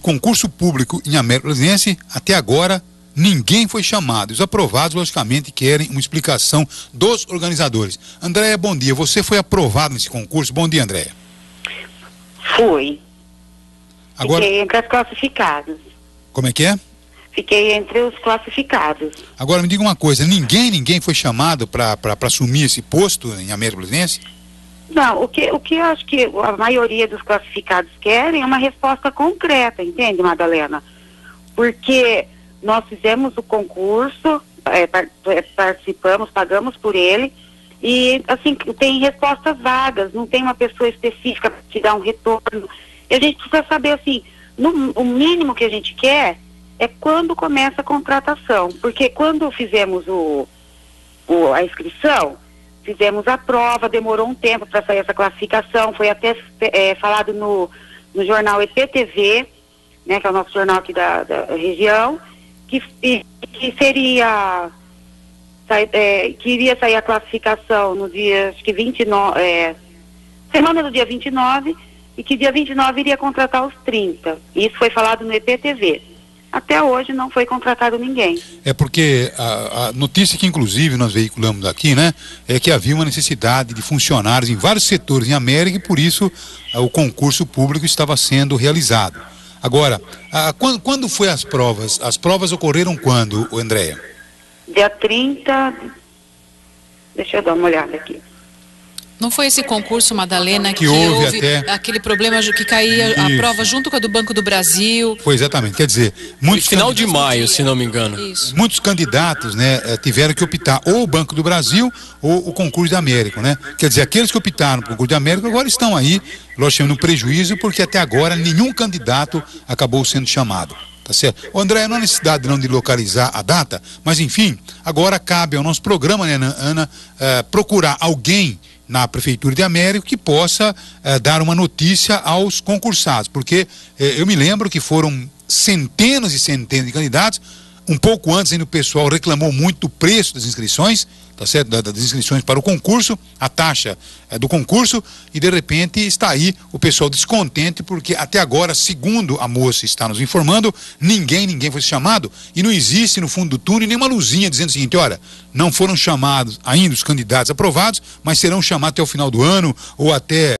concurso público em América Brasilense, até agora ninguém foi chamado. Os aprovados, logicamente, querem uma explicação dos organizadores. Andréia, bom dia. Você foi aprovado nesse concurso. Bom dia, Andréia. Fui. Agora, Fiquei entre as classificadas. como é que é? Fiquei entre os classificados. Agora me diga uma coisa, ninguém, ninguém foi chamado para assumir esse posto em América Brasilense? Não, o que, o que eu acho que a maioria dos classificados querem é uma resposta concreta, entende, Madalena? Porque nós fizemos o concurso, é, é, participamos, pagamos por ele, e assim, tem respostas vagas, não tem uma pessoa específica para te dar um retorno. E a gente precisa saber assim, no- o mínimo que a gente quer é quando começa a contratação. Porque quando fizemos o, o- a inscrição, fizemos a prova, demorou um tempo para sair essa classificação, foi até eh, falado no, no jornal EPTV, né, que é o nosso jornal aqui da, da região, que, que seria eh, que iria sair a classificação no dia acho que 29, é, semana do dia 29 e que dia 29 iria contratar os 30. Isso foi falado no EPTV. Até hoje não foi contratado ninguém. É porque a, a notícia que inclusive nós veiculamos aqui, né, é que havia uma necessidade de funcionários em vários setores em América e por isso ah, o concurso público estava sendo realizado. Agora, ah, quando, quando foi as provas? As provas ocorreram quando, Andréia? Dia 30. Deixa eu dar uma olhada aqui. Não foi esse concurso, Madalena, Que houve até- aquele problema que caía a Isso. prova junto com a do Banco do Brasil? Foi exatamente, quer dizer, muitos Final de maio, se não me engano. Isso. muitos candidatos né, eh, tiveram que optar ou o Banco do Brasil ou o concurso da América, né? Quer dizer, aqueles que optaram pelo concurso da América agora estão aí, logicamente, no prejuízo, porque até agora nenhum candidato acabou sendo chamado. Tá certo? Ô, André, não há necessidade não de localizar a data, mas enfim, agora cabe ao nosso programa, né, Ana, Ana, eh, procurar alguém na Prefeitura de Américo que possa eh, dar uma notícia aos concursados, porque eh, eu me lembro que foram centenas e centenas de candidatos, um pouco antes ainda o pessoal reclamou muito do preço das inscrições, tá certo? Da- Das inscrições para o concurso, a taxa eh, do concurso, e de repente está aí o pessoal descontente, porque até agora, segundo a moça está nos informando, ninguém, ninguém foi chamado, e não existe no fundo do túnel nenhuma luzinha dizendo o seguinte, olha, não foram chamados ainda os candidatos aprovados, mas serão chamados até o final do ano ou até